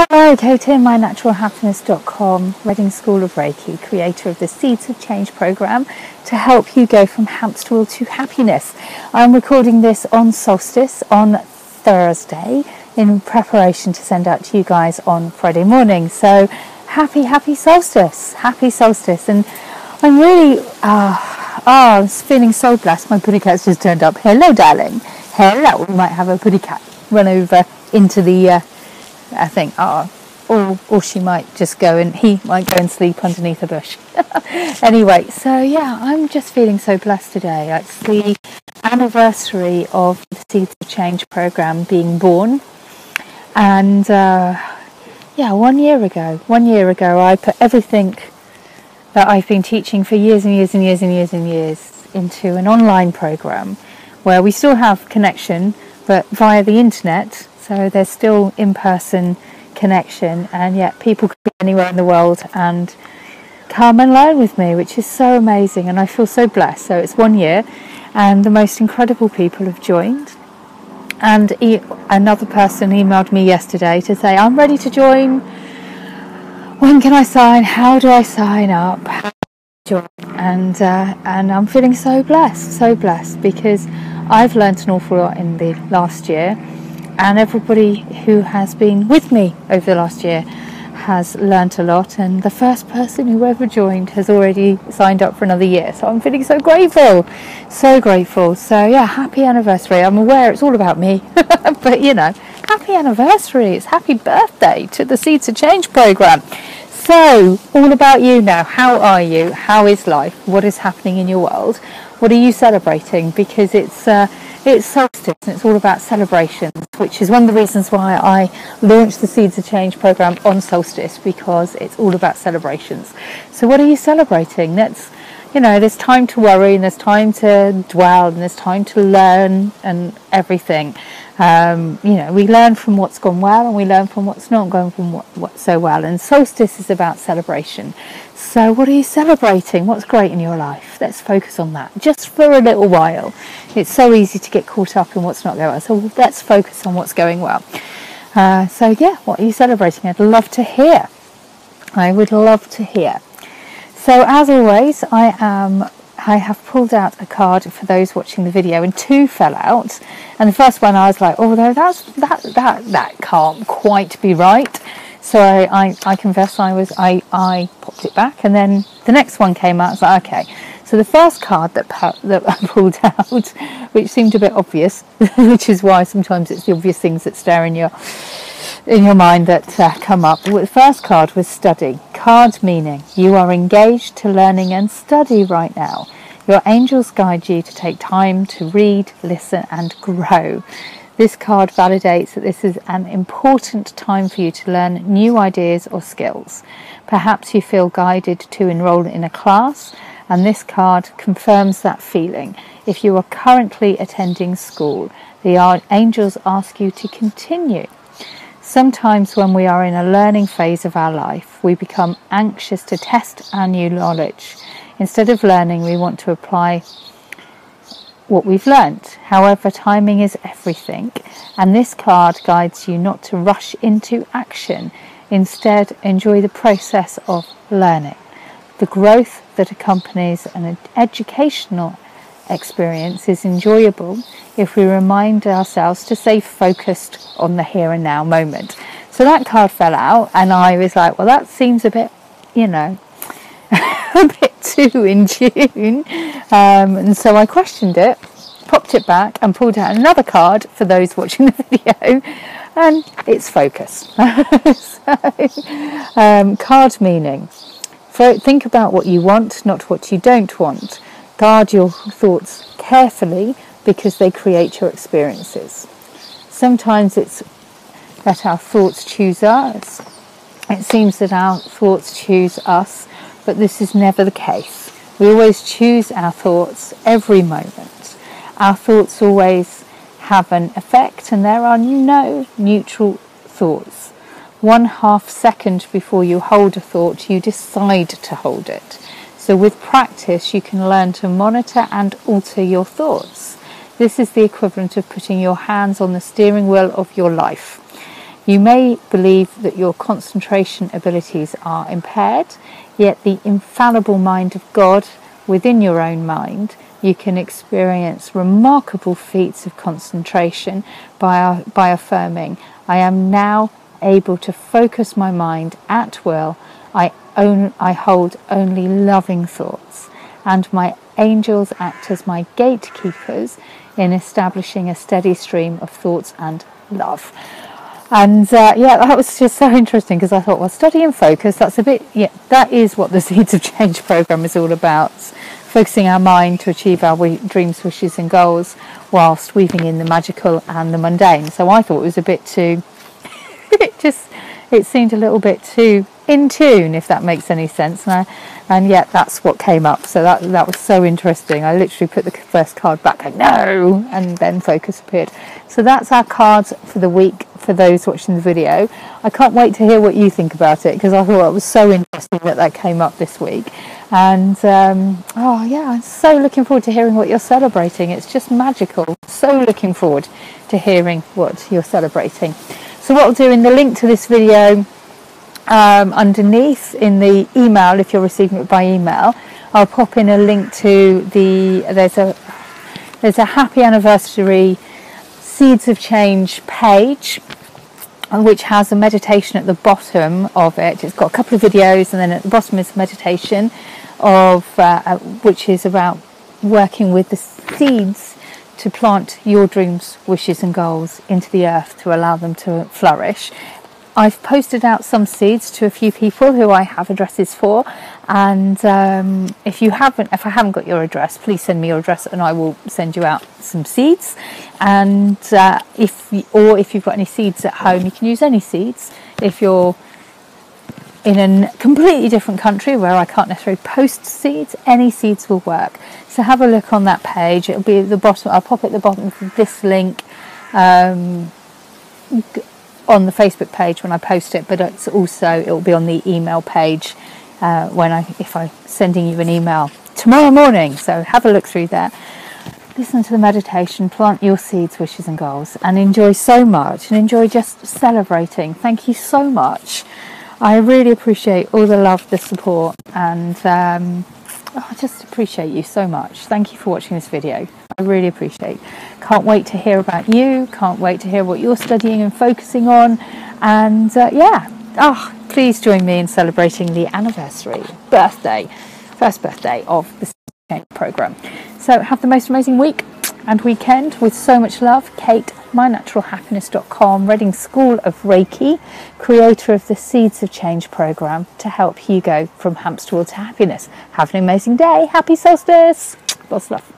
Hello, Katie, mynaturalhappiness.com, Reading School of Reiki, creator of the Seeds of Change program to help you go from hamster wheel to happiness. I'm recording this on solstice on Thursday in preparation to send out to you guys on Friday morning. So happy, happy solstice, happy solstice. And I'm really, uh, oh, I'm feeling so blessed. My putty cat's just turned up. Hello, darling. Hello. We might have a putty cat run over into the. Uh, I think, oh, or, or she might just go and he might go and sleep underneath a bush. anyway, so yeah, I'm just feeling so blessed today. It's the anniversary of the Seeds of Change program being born. And uh, yeah, one year ago, one year ago, I put everything that I've been teaching for years and years and years and years and years into an online program where we still have connection, but via the internet so there's still in person connection, and yet people could be anywhere in the world and come and learn with me, which is so amazing. And I feel so blessed. So it's one year, and the most incredible people have joined. And he, another person emailed me yesterday to say, I'm ready to join. When can I sign? How do I sign up? And uh, and I'm feeling so blessed, so blessed because I've learnt an awful lot in the last year and everybody who has been with me over the last year has learnt a lot. And the first person who ever joined has already signed up for another year. So i'm feeling so grateful. So grateful. So yeah happy anniversary. I'm aware it's all about me. But you know happy anniversary. It's happy birthday to the seeds of change program so all about you now. How are you? How is life? What is happening in your world? What are you celebrating? Because it's uh, it's solstice and it's all about celebrations, which is one of the reasons why I launched the Seeds of Change program on solstice because it's all about celebrations. So, what are you celebrating? That's you know, there's time to worry and there's time to dwell and there's time to learn and everything. Um, you know, we learn from what's gone well and we learn from what's not going from what, what so well. And solstice is about celebration. So, what are you celebrating? What's great in your life? Let's focus on that just for a little while. It's so easy to get caught up in what's not going well. So, let's focus on what's going well. Uh, so, yeah, what are you celebrating? I'd love to hear. I would love to hear. So, as always, I am I have pulled out a card for those watching the video, and two fell out. And the first one, I was like, "Oh, no, that's that that that can't quite be right." So I, I, I confess I was I, I popped it back, and then the next one came out. I was like, "Okay." So the first card that that I pulled out, which seemed a bit obvious, which is why sometimes it's the obvious things that stare in your in your mind that uh, come up. The first card was study. Card meaning you are engaged to learning and study right now. Your angels guide you to take time to read, listen, and grow. This card validates that this is an important time for you to learn new ideas or skills. Perhaps you feel guided to enroll in a class, and this card confirms that feeling. If you are currently attending school, the angels ask you to continue. Sometimes, when we are in a learning phase of our life, we become anxious to test our new knowledge. Instead of learning, we want to apply what we've learnt. However, timing is everything, and this card guides you not to rush into action. Instead, enjoy the process of learning. The growth that accompanies an educational experience is enjoyable if we remind ourselves to stay focused on the here and now moment. So that card fell out, and I was like, well, that seems a bit, you know, a bit too in tune. Um, and so I questioned it, popped it back, and pulled out another card for those watching the video, and it's focus. so, um, card meaning. think about what you want, not what you don't want. Guard your thoughts carefully because they create your experiences. Sometimes it's that our thoughts choose us. It seems that our thoughts choose us, but this is never the case. We always choose our thoughts every moment. Our thoughts always have an effect, and there are no neutral thoughts. One half second before you hold a thought, you decide to hold it. So, with practice, you can learn to monitor and alter your thoughts. This is the equivalent of putting your hands on the steering wheel of your life. You may believe that your concentration abilities are impaired, yet the infallible mind of God within your own mind, you can experience remarkable feats of concentration by, by affirming, I am now able to focus my mind at will. I, I hold only loving thoughts, and my angels act as my gatekeepers in establishing a steady stream of thoughts and love. And uh, yeah, that was just so interesting because I thought, well, study and focus, that's a bit, yeah, that is what the Seeds of Change program is all about. Focusing our mind to achieve our dreams, wishes, and goals whilst weaving in the magical and the mundane. So I thought it was a bit too, it just, it seemed a little bit too in tune, if that makes any sense. And, I, and yet that's what came up. So that that was so interesting. I literally put the first card back, like, no, and then focus appeared. So that's our cards for the week for those watching the video. I can't wait to hear what you think about it because I thought it was so interesting that that came up this week. And um, oh yeah, I'm so looking forward to hearing what you're celebrating. It's just magical. So looking forward to hearing what you're celebrating. So what I'll do in the link to this video um, underneath in the email, if you're receiving it by email, I'll pop in a link to the there's a there's a happy anniversary Seeds of Change page which has a meditation at the bottom of it. It's got a couple of videos, and then at the bottom is a meditation of uh, uh which is about working with the seeds to plant your dreams, wishes, and goals into the earth to allow them to flourish. I've posted out some seeds to a few people who I have addresses for, and um, if you haven't, if I haven't got your address, please send me your address, and I will send you out some seeds. And uh, if or if you've got any seeds at home, you can use any seeds. If you're in a completely different country where I can't necessarily post seeds, any seeds will work. So have a look on that page. It'll be at the bottom. I'll pop it at the bottom of this link. Um, on the Facebook page when I post it, but it's also it will be on the email page uh, when I if I'm sending you an email tomorrow morning. So have a look through there. Listen to the meditation, plant your seeds, wishes, and goals, and enjoy so much and enjoy just celebrating. Thank you so much. I really appreciate all the love, the support, and um, I just appreciate you so much. Thank you for watching this video. I really appreciate. Can't wait to hear about you. Can't wait to hear what you're studying and focusing on. And uh, yeah, oh, please join me in celebrating the anniversary, birthday, first birthday of the Change program. So have the most amazing week and weekend with so much love. Kate, mynaturalhappiness.com, Reading School of Reiki, creator of the Seeds of Change program to help you go from hamster to happiness. Have an amazing day. Happy solstice. Lots of love.